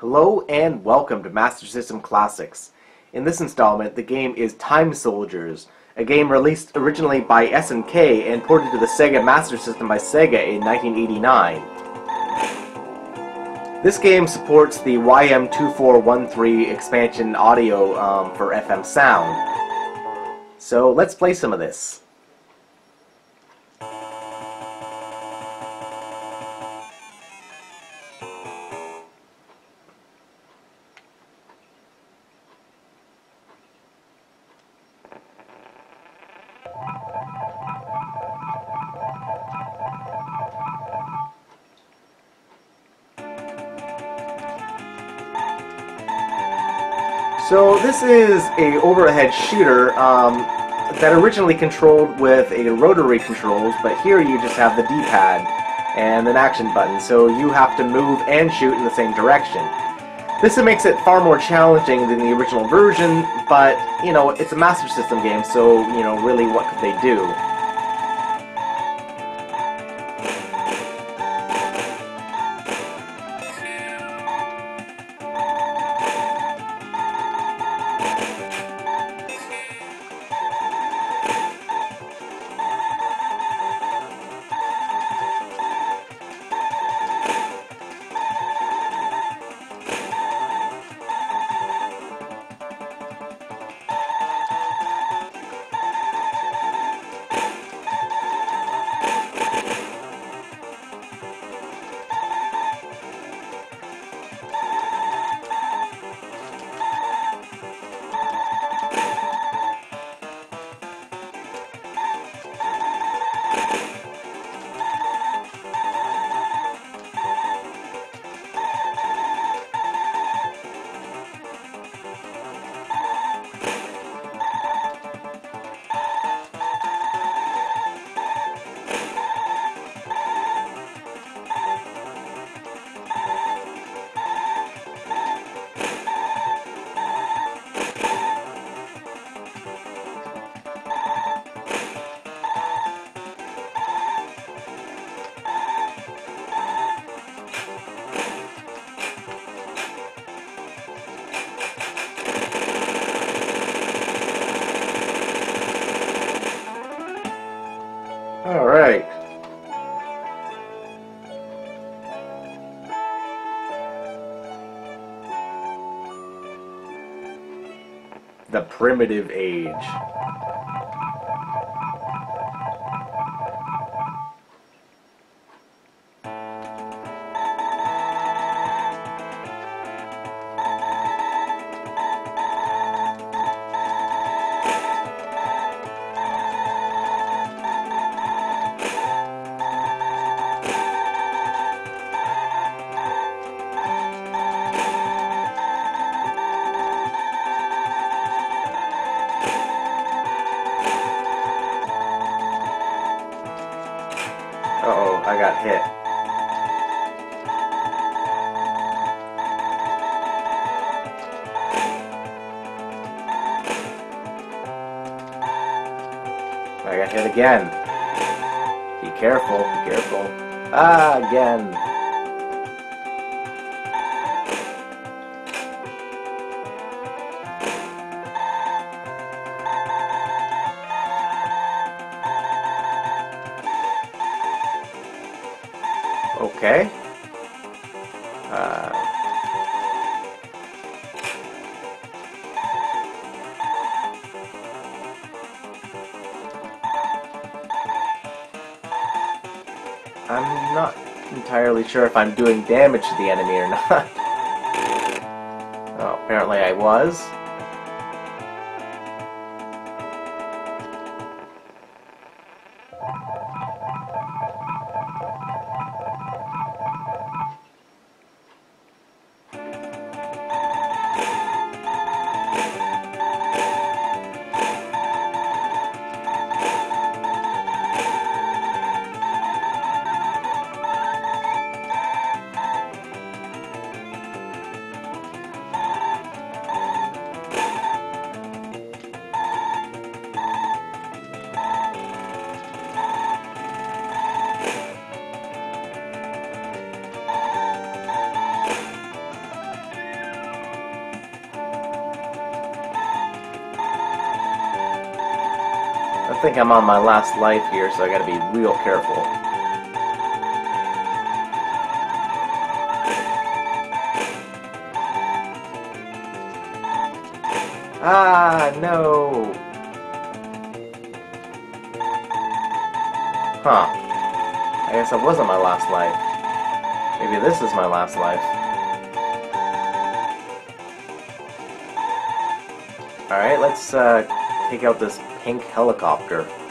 Hello and welcome to Master System Classics. In this installment, the game is Time Soldiers, a game released originally by SNK and ported to the Sega Master System by Sega in 1989. This game supports the YM2413 expansion audio um, for FM sound. So let's play some of this. So this is a overhead shooter um, that originally controlled with a rotary controls, but here you just have the D-pad and an action button, so you have to move and shoot in the same direction. This makes it far more challenging than the original version, but, you know, it's a Master System game, so, you know, really what could they do? Alright. The Primitive Age. I got hit. I got hit again. Be careful, be careful. Ah, again. Okay. Uh, I'm not entirely sure if I'm doing damage to the enemy or not. oh, apparently I was. I think I'm on my last life here, so I gotta be real careful. Ah, no! Huh. I guess it wasn't my last life. Maybe this is my last life. Alright, let's uh, take out this pink helicopter.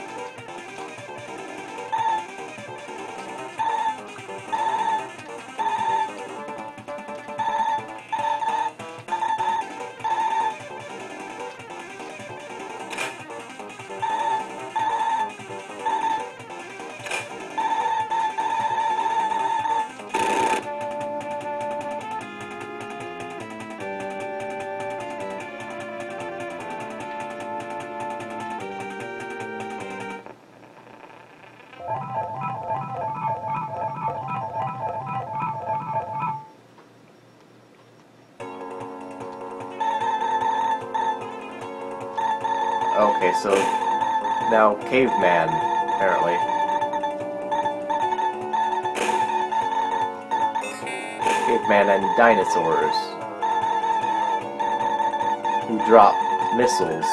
Okay, so now caveman, apparently. Caveman and dinosaurs who drop missiles.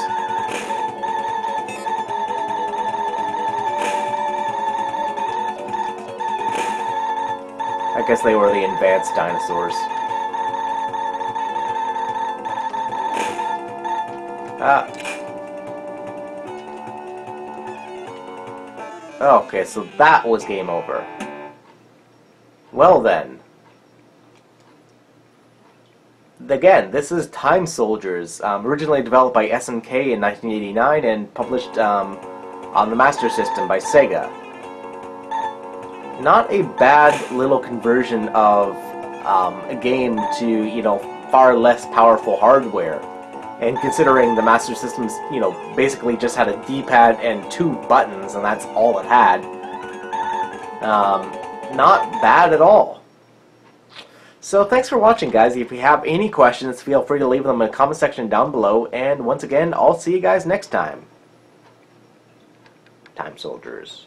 I guess they were the advanced dinosaurs. Ah, Okay, so that was game over. Well then. Again, this is Time Soldiers, um, originally developed by SNK in 1989 and published um, on the Master System by Sega. Not a bad little conversion of um, a game to, you know, far less powerful hardware. And considering the Master System's, you know, basically just had a D-pad and two buttons, and that's all it had, um, not bad at all. So thanks for watching, guys. If you have any questions, feel free to leave them in the comment section down below. And once again, I'll see you guys next time. Time Soldiers.